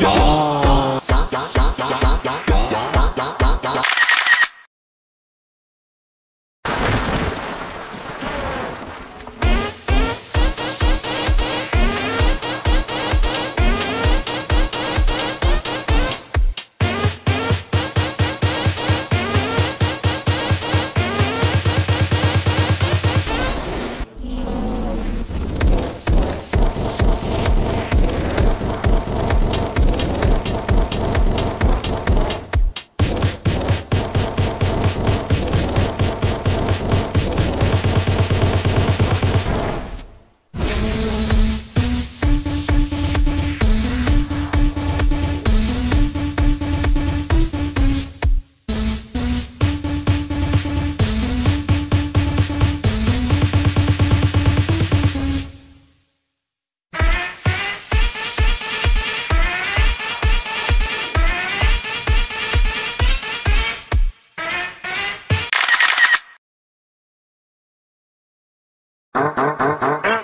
Ja. Uh-huh.